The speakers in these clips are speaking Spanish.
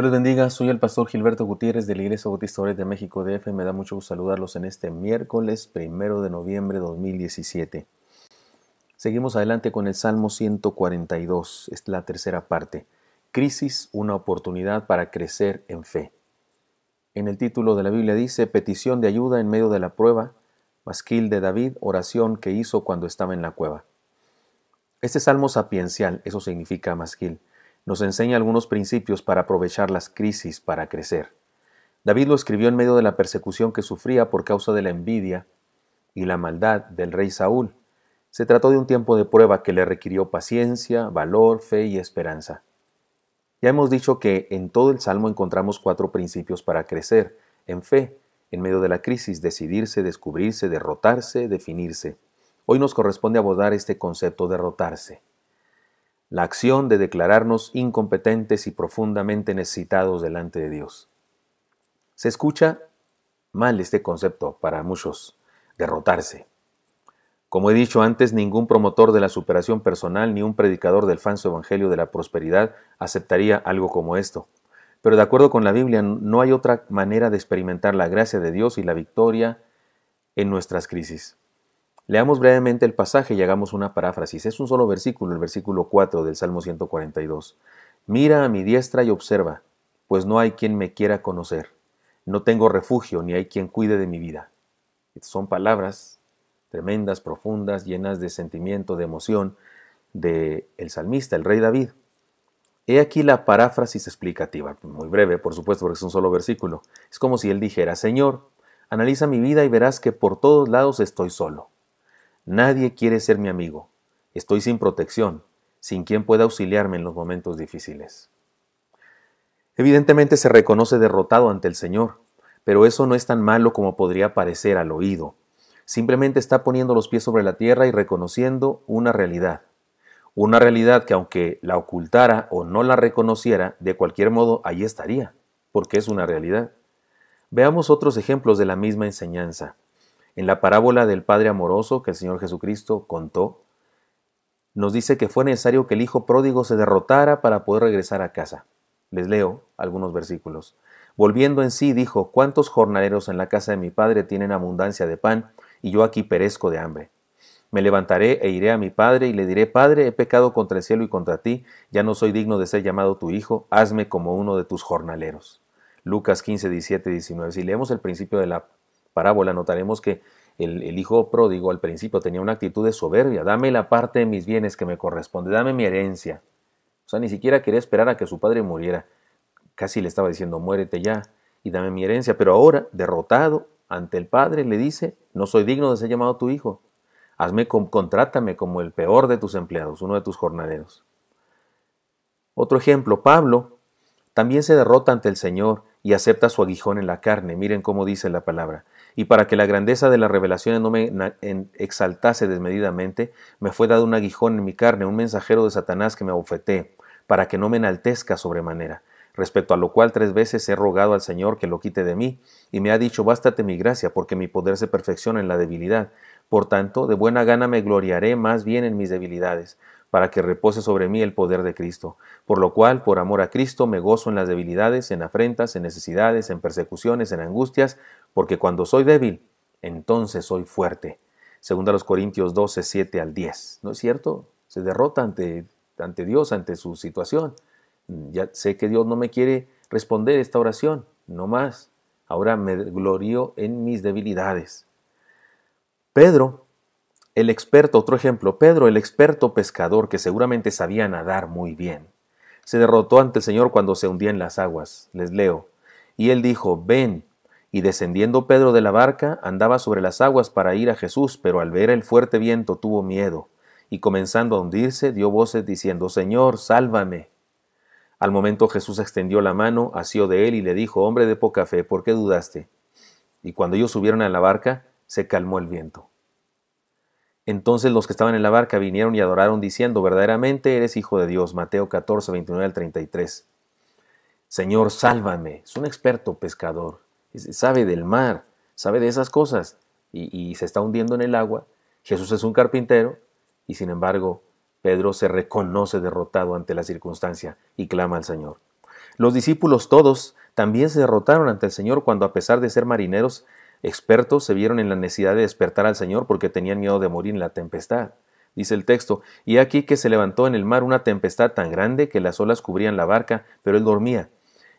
Dios les bendiga, soy el pastor Gilberto Gutiérrez de la Iglesia Bautista de México DF. Me da mucho gusto saludarlos en este miércoles primero de noviembre de 2017. Seguimos adelante con el Salmo 142, es la tercera parte. Crisis, una oportunidad para crecer en fe. En el título de la Biblia dice petición de ayuda en medio de la prueba, masquil de David, oración que hizo cuando estaba en la cueva. Este salmo sapiencial, eso significa masquil nos enseña algunos principios para aprovechar las crisis para crecer. David lo escribió en medio de la persecución que sufría por causa de la envidia y la maldad del rey Saúl. Se trató de un tiempo de prueba que le requirió paciencia, valor, fe y esperanza. Ya hemos dicho que en todo el Salmo encontramos cuatro principios para crecer, en fe, en medio de la crisis, decidirse, descubrirse, derrotarse, definirse. Hoy nos corresponde abordar este concepto derrotarse la acción de declararnos incompetentes y profundamente necesitados delante de Dios. Se escucha mal este concepto para muchos, derrotarse. Como he dicho antes, ningún promotor de la superación personal ni un predicador del falso evangelio de la prosperidad aceptaría algo como esto. Pero de acuerdo con la Biblia, no hay otra manera de experimentar la gracia de Dios y la victoria en nuestras crisis. Leamos brevemente el pasaje y hagamos una paráfrasis. Es un solo versículo, el versículo 4 del Salmo 142. Mira a mi diestra y observa, pues no hay quien me quiera conocer. No tengo refugio, ni hay quien cuide de mi vida. son palabras tremendas, profundas, llenas de sentimiento, de emoción, de salmista, el rey David. He aquí la paráfrasis explicativa, muy breve, por supuesto, porque es un solo versículo. Es como si él dijera, Señor, analiza mi vida y verás que por todos lados estoy solo. Nadie quiere ser mi amigo. Estoy sin protección, sin quien pueda auxiliarme en los momentos difíciles. Evidentemente se reconoce derrotado ante el Señor, pero eso no es tan malo como podría parecer al oído. Simplemente está poniendo los pies sobre la tierra y reconociendo una realidad. Una realidad que aunque la ocultara o no la reconociera, de cualquier modo allí estaría, porque es una realidad. Veamos otros ejemplos de la misma enseñanza. En la parábola del Padre amoroso que el Señor Jesucristo contó, nos dice que fue necesario que el Hijo pródigo se derrotara para poder regresar a casa. Les leo algunos versículos. Volviendo en sí, dijo, ¿cuántos jornaleros en la casa de mi Padre tienen abundancia de pan y yo aquí perezco de hambre? Me levantaré e iré a mi Padre y le diré, Padre, he pecado contra el cielo y contra ti, ya no soy digno de ser llamado tu Hijo, hazme como uno de tus jornaleros. Lucas 15, 17, 19. Si leemos el principio de la parábola notaremos que el, hijo pródigo al principio tenía una actitud de soberbia, dame la parte de mis bienes que me corresponde, dame mi herencia. O sea, ni siquiera quería esperar a que su padre muriera. Casi le estaba diciendo, muérete ya y dame mi herencia. Pero ahora, derrotado ante el padre, le dice, no soy digno de ser llamado tu hijo. Hazme, contrátame como el peor de tus empleados, uno de tus jornaleros. Otro ejemplo, Pablo también se derrota ante el Señor y acepta su aguijón en la carne. Miren cómo dice la palabra y para que la grandeza de las revelaciones no me exaltase desmedidamente, me fue dado un aguijón en mi carne, un mensajero de Satanás que me abofetee, para que no me enaltezca sobremanera. Respecto a lo cual tres veces he rogado al Señor que lo quite de mí, y me ha dicho, bástate mi gracia, porque mi poder se perfecciona en la debilidad. Por tanto, de buena gana me gloriaré más bien en mis debilidades, para que repose sobre mí el poder de Cristo. Por lo cual, por amor a Cristo, me gozo en las debilidades, en afrentas, en necesidades, en persecuciones, en angustias, porque cuando soy débil, entonces soy fuerte. Segunda los Corintios 12, 7 al 10. ¿No es cierto? Se derrota ante, ante Dios, ante su situación. Ya sé que Dios no me quiere responder esta oración, no más. Ahora me glorío en mis debilidades. Pedro el experto, otro ejemplo, Pedro, el experto pescador que seguramente sabía nadar muy bien, se derrotó ante el Señor cuando se hundía en las aguas. Les leo. Y él dijo, ven. Y descendiendo Pedro de la barca, andaba sobre las aguas para ir a Jesús, pero al ver el fuerte viento tuvo miedo, y comenzando a hundirse, dio voces diciendo, Señor, sálvame. Al momento Jesús extendió la mano, asió de él y le dijo, Hombre de poca fe, ¿por qué dudaste? Y cuando ellos subieron a la barca, se calmó el viento. Entonces los que estaban en la barca vinieron y adoraron diciendo, verdaderamente eres hijo de Dios. Mateo 14, 29 al 33. Señor, sálvame. Es un experto pescador. Sabe del mar, sabe de esas cosas. Y, y se está hundiendo en el agua. Jesús es un carpintero. Y sin embargo, Pedro se reconoce derrotado ante la circunstancia y clama al Señor. Los discípulos todos también se derrotaron ante el Señor cuando a pesar de ser marineros expertos se vieron en la necesidad de despertar al Señor porque tenían miedo de morir en la tempestad. Dice el texto, y aquí que se levantó en el mar una tempestad tan grande que las olas cubrían la barca, pero él dormía.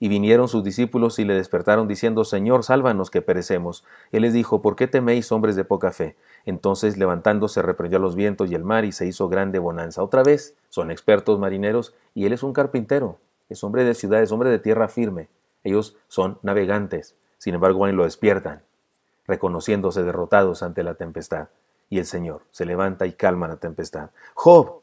Y vinieron sus discípulos y le despertaron diciendo, Señor, sálvanos que perecemos. Él les dijo, ¿por qué teméis, hombres de poca fe? Entonces levantándose reprendió a los vientos y el mar y se hizo grande bonanza. Otra vez, son expertos marineros y él es un carpintero, es hombre de ciudad, es hombre de tierra firme. Ellos son navegantes, sin embargo lo despiertan, reconociéndose derrotados ante la tempestad. Y el Señor se levanta y calma la tempestad. Job,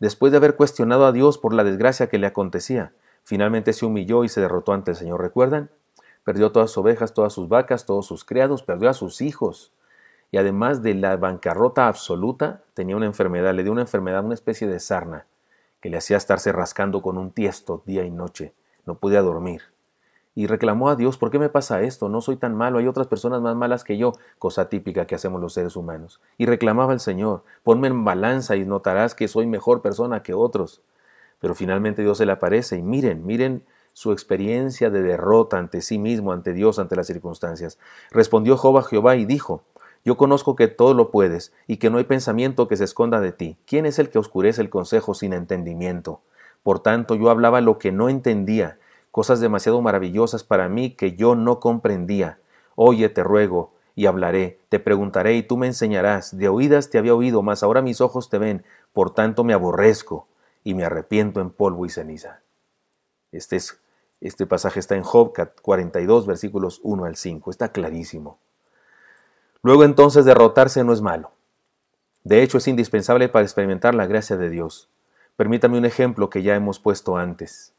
después de haber cuestionado a Dios por la desgracia que le acontecía, finalmente se humilló y se derrotó ante el Señor. ¿Recuerdan? Perdió todas sus ovejas, todas sus vacas, todos sus criados, perdió a sus hijos. Y además de la bancarrota absoluta, tenía una enfermedad, le dio una enfermedad, una especie de sarna, que le hacía estarse rascando con un tiesto día y noche. No podía dormir y reclamó a Dios, ¿por qué me pasa esto? No soy tan malo, hay otras personas más malas que yo, cosa típica que hacemos los seres humanos. Y reclamaba al Señor, ponme en balanza y notarás que soy mejor persona que otros. Pero finalmente Dios se le aparece y miren, miren su experiencia de derrota ante sí mismo, ante Dios, ante las circunstancias. Respondió Job a Jehová y dijo, yo conozco que todo lo puedes y que no hay pensamiento que se esconda de ti. ¿Quién es el que oscurece el consejo sin entendimiento? Por tanto, yo hablaba lo que no entendía cosas demasiado maravillosas para mí que yo no comprendía. Oye, te ruego, y hablaré, te preguntaré y tú me enseñarás. De oídas te había oído, mas ahora mis ojos te ven, por tanto me aborrezco y me arrepiento en polvo y ceniza. Este, es, este pasaje está en Job 42, versículos 1 al 5, está clarísimo. Luego entonces derrotarse no es malo. De hecho es indispensable para experimentar la gracia de Dios. Permítame un ejemplo que ya hemos puesto antes.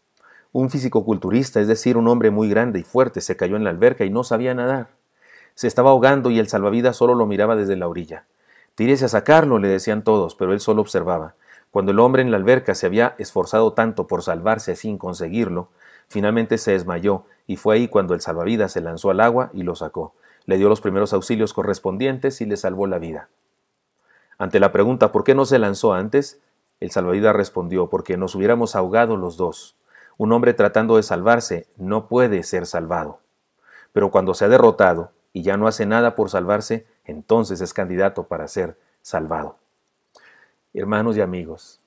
Un fisicoculturista, es decir, un hombre muy grande y fuerte, se cayó en la alberca y no sabía nadar. Se estaba ahogando y el salvavidas solo lo miraba desde la orilla. Tírese a sacarlo, le decían todos, pero él solo observaba. Cuando el hombre en la alberca se había esforzado tanto por salvarse sin conseguirlo, finalmente se desmayó y fue ahí cuando el salvavidas se lanzó al agua y lo sacó. Le dio los primeros auxilios correspondientes y le salvó la vida. Ante la pregunta ¿por qué no se lanzó antes? El salvavidas respondió porque nos hubiéramos ahogado los dos. Un hombre tratando de salvarse no puede ser salvado. Pero cuando se ha derrotado y ya no hace nada por salvarse, entonces es candidato para ser salvado. Hermanos y amigos,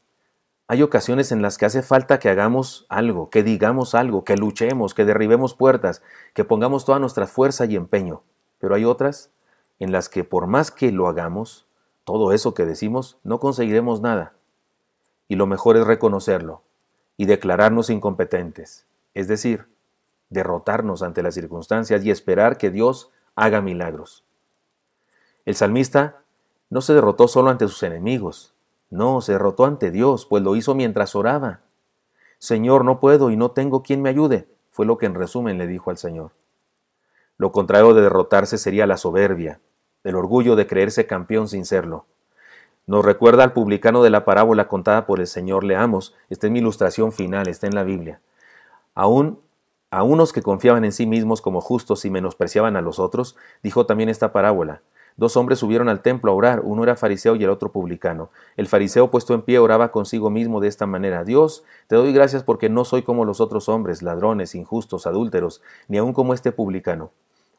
hay ocasiones en las que hace falta que hagamos algo, que digamos algo, que luchemos, que derribemos puertas, que pongamos toda nuestra fuerza y empeño. Pero hay otras en las que por más que lo hagamos, todo eso que decimos, no conseguiremos nada. Y lo mejor es reconocerlo, y declararnos incompetentes, es decir, derrotarnos ante las circunstancias y esperar que Dios haga milagros. El salmista no se derrotó solo ante sus enemigos, no, se derrotó ante Dios, pues lo hizo mientras oraba. Señor, no puedo y no tengo quien me ayude, fue lo que en resumen le dijo al Señor. Lo contrario de derrotarse sería la soberbia, el orgullo de creerse campeón sin serlo. Nos recuerda al publicano de la parábola contada por el Señor. Leamos, esta es mi ilustración final, está en la Biblia. Aún a unos que confiaban en sí mismos como justos y menospreciaban a los otros, dijo también esta parábola. Dos hombres subieron al templo a orar, uno era fariseo y el otro publicano. El fariseo puesto en pie oraba consigo mismo de esta manera, Dios, te doy gracias porque no soy como los otros hombres, ladrones, injustos, adúlteros, ni aun como este publicano.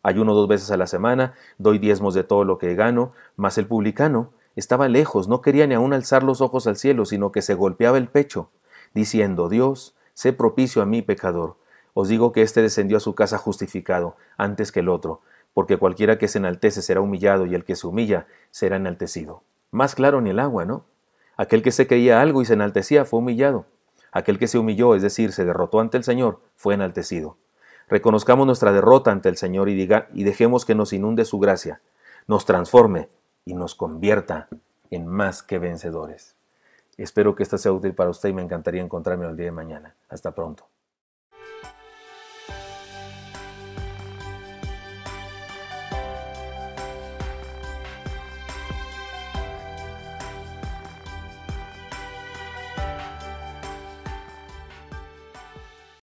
Ayuno dos veces a la semana, doy diezmos de todo lo que gano, mas el publicano estaba lejos, no quería ni aún alzar los ojos al cielo, sino que se golpeaba el pecho, diciendo, Dios, sé propicio a mí, pecador. Os digo que éste descendió a su casa justificado, antes que el otro, porque cualquiera que se enaltece será humillado, y el que se humilla será enaltecido. Más claro ni el agua, ¿no? Aquel que se creía algo y se enaltecía fue humillado. Aquel que se humilló, es decir, se derrotó ante el Señor, fue enaltecido. Reconozcamos nuestra derrota ante el Señor y, diga, y dejemos que nos inunde su gracia, nos transforme y nos convierta en más que vencedores. Espero que esta sea útil para usted y me encantaría encontrarme el día de mañana. Hasta pronto.